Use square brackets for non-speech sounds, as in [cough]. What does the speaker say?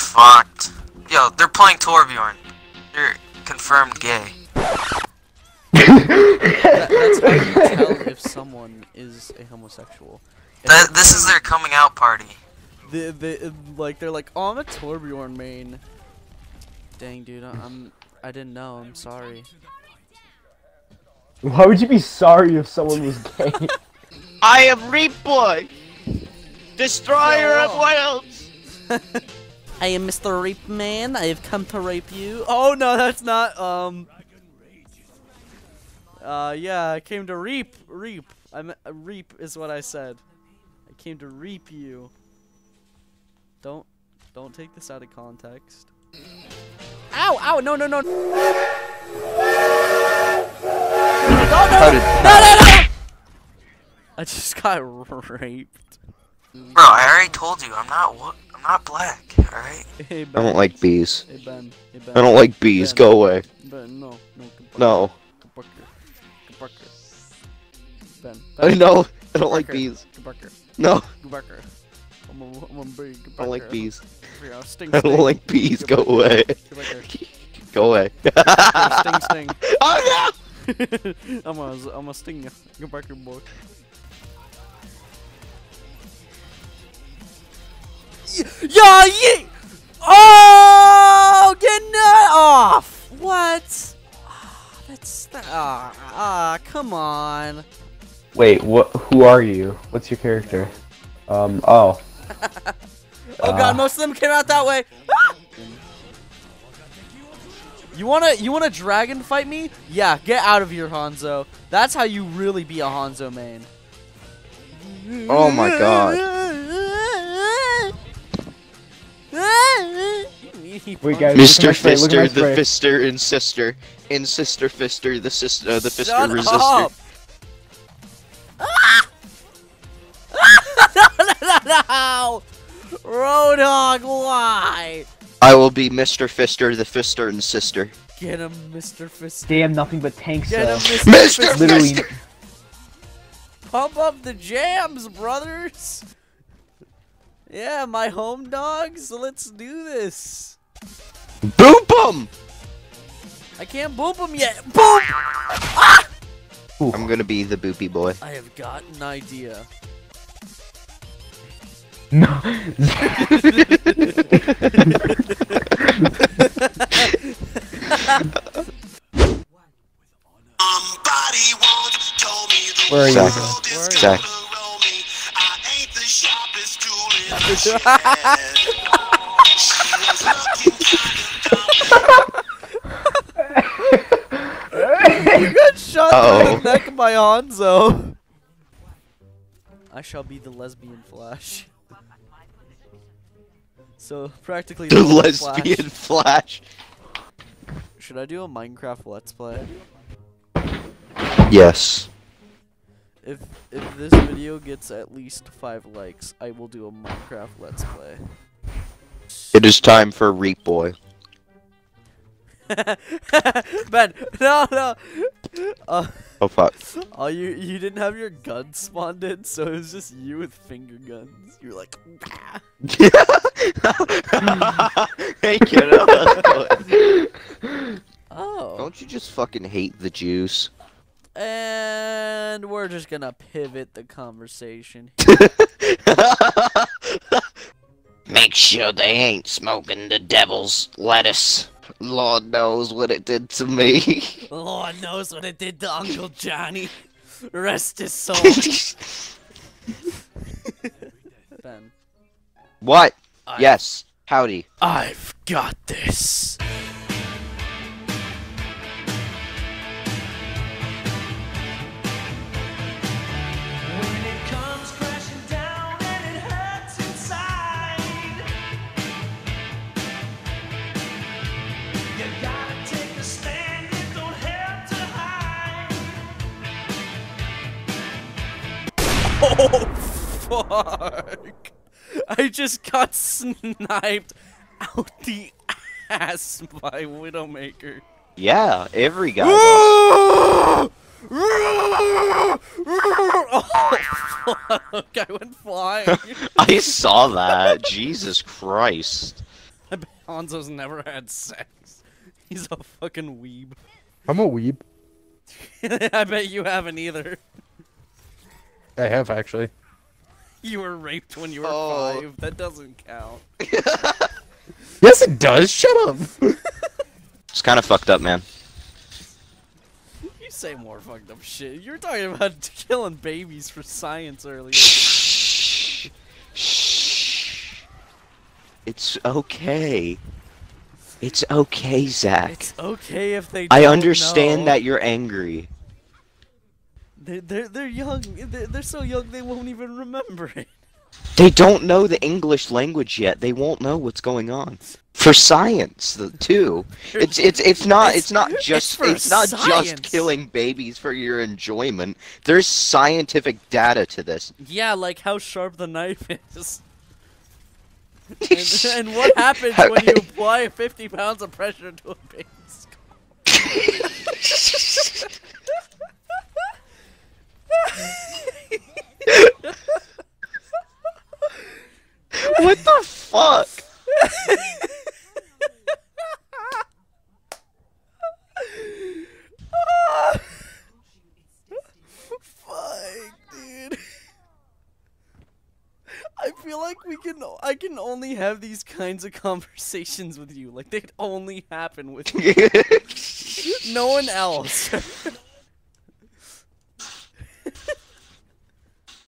fucked. Yo, they're playing Torbjorn. They're confirmed gay. That, that's how you tell if someone is a homosexual. That, this is their coming out party. the, the, like they're like, oh, I'm a Torbjorn main. Dang, dude, I- I'm. I didn't know. I'm sorry. Why would you be sorry if someone was gay? [laughs] I am Reap Boy, destroyer of worlds. [laughs] I am Mr. Rape Man. I have come to rape you. Oh no, that's not. Um. Uh, yeah, I came to reap. Reap. I meant uh, reap is what I said. I came to reap you. Don't, don't take this out of context. Ow! Ow! No! No! No! No! No! How did- No! No! No! I just got [laughs] raped. Bro, I already told you, I'm not wha- I'm not black, alright? Hey I don't like bees. Hey Ben. Hey Ben. I don't like bees. Ben. Go away. Ben, no, no. goodbye. No. Goodbye. Goodbye. Ben. I know. I don't like bees. No. Goodbye. I'm a, I'm a big. I don't like bees. Yeah, sting, [laughs] I don't like bees. [laughs] Go away. Go away. sting, sting. [laughs] oh no! I'm a, I'm a sting. you. Goodbye, boy. Yeah. Oh, get that off. What? Ah, That's ah ah. Come on. Wait, what? Who are you? What's your character? Um. Oh. [laughs] Oh god, most of them came out that way. [gasps] You wanna you wanna dragon fight me? Yeah, get out of here, Hanzo. That's how you really be a Hanzo main. Oh my god. Wait, guys. Mr. Look at my spray, look at my Fister, the. Fister and sister, and Sister Fister, the sister, uh, the Fister Shut resistor. up. no! [laughs] Roadhog, why? I will be Mr. Fister, the Fister and sister. Get him, Mr. Fister. Damn, nothing but tanks. Get him, Mr. Mr. Fist. literally. Fister! Pump up the jams, brothers. Yeah, my home dogs. Let's do this. Boop 'em! I can't boop him yet. Boop! Ah! I'm gonna be the boopy boy. I have got an idea. No. [laughs] Somebody once told me the Where are you? Zach. [laughs] shot Uh-oh. in the neck by Hanzo. I shall be the lesbian Flash. [laughs] So practically The no lesbian Flash. flash. Should I do a Minecraft Let's Play? Yes. If if this video gets at least five likes, I will do a Minecraft Let's Play. It is time for Reap Boy. [laughs] ben, no, no. Uh, Oh fuck. oh, you you didn't have your gun spawned in, so it was just you with finger guns. You're like, "Ah." [laughs] hey kiddo. oh. Don't you just fucking hate the Jews? And we're just gonna pivot the conversation. [laughs] Make sure they ain't smoking the devil's lettuce. Lord knows what it did to me. [laughs] Lord knows what it did to Uncle Johnny. Rest his [laughs] soul. ben, what? I- Yes. Howdy. I've got this. [laughs] Oh, fuck. I just got sniped out the ass by Widowmaker. Yeah, every guy. [laughs] does. [laughs] oh, fuck. I went flying. I saw that. Jesus Christ. I bet Hanzo's never had sex. He's a fucking weeb. I'm a weeb. I bet you haven't either. I have actually. You were raped when you were Oh. five. That doesn't count. [laughs] Yes, it does. Shut up. [laughs] It's kind of fucked up, man. You say more fucked up shit. You were talking about [laughs] killing babies for science earlier. Shh. Shh. It's okay. It's okay, Zach. It's okay if they. I don't understand know. that you're angry. They're, they're, they're young. They're, they're so young they won't even remember it. They don't know the English language yet. They won't know what's going on. For science, the too. It's it's it's not It's- it's not just for it's, not science. just killing babies for your enjoyment. There's scientific data to this. Yeah, like how sharp the knife is. [laughs] and, and what happens when you [laughs] apply 50 pounds of pressure to a baby's skull? [laughs] what the fuck? Fuck, dude. I feel like we can. I can only have these kinds of conversations with you. Like they'd only happen with you. [laughs] no one else. [laughs]